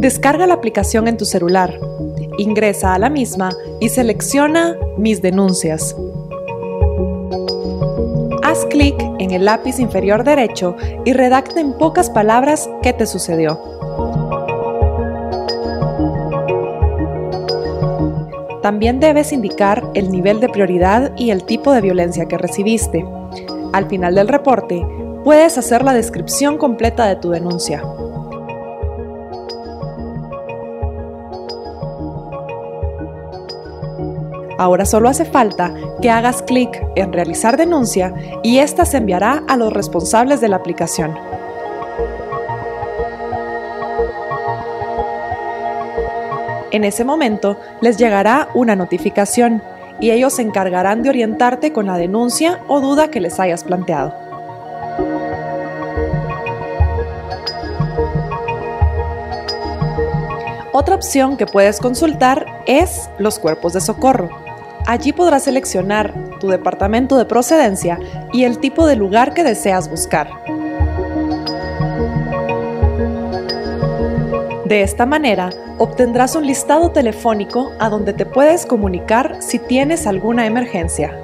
Descarga la aplicación en tu celular, ingresa a la misma y selecciona Mis denuncias. Haz clic en el lápiz inferior derecho y redacta en pocas palabras qué te sucedió. También debes indicar el nivel de prioridad y el tipo de violencia que recibiste. Al final del reporte, puedes hacer la descripción completa de tu denuncia. Ahora solo hace falta que hagas clic en Realizar denuncia y ésta se enviará a los responsables de la aplicación. En ese momento les llegará una notificación y ellos se encargarán de orientarte con la denuncia o duda que les hayas planteado. Otra opción que puedes consultar es los cuerpos de socorro. Allí podrás seleccionar tu departamento de procedencia y el tipo de lugar que deseas buscar. De esta manera, obtendrás un listado telefónico a donde te puedes comunicar si tienes alguna emergencia.